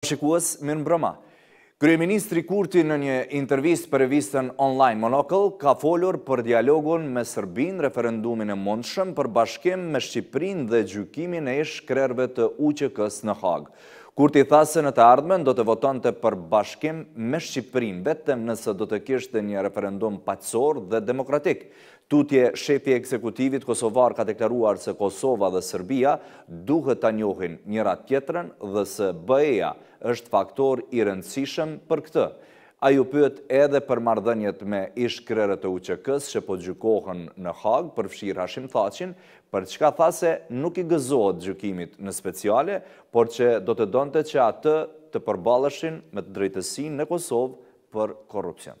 shikues, mirëmbrëma. Kryeministri Kurti në një intervistë për revistën online Monocle ka folur për dialogun me Serbinë, referendumin e mundshëm për bashkim me Shqipërinë dhe gjykimin e ish-krerëve të UÇK-së në Hagë. Kurti tha se në të ardhmen do të votonte për bashkim me Shqipërinë vetëm nëse do të kishte një referendum paqësor dhe demokratik, Tutje, shefi i ekzekutivit kosovar ka deklaruar se Kosova dhe Serbia duhet ta njohin njëra-tjetrën dhe se BE-ja është faktor i rëndësishëm për këtë. Ai u pyet edhe për marrëdhëniet me ish-krerët e UÇK-së që po gjykohen në Hagë, përfshirë Hashim Thaçin, për çka tha se nuk i gëzohet gjykimit në Speciale, por që do të donte që ata të përballeshin me drejtësinë në Kosovë për korrupsion.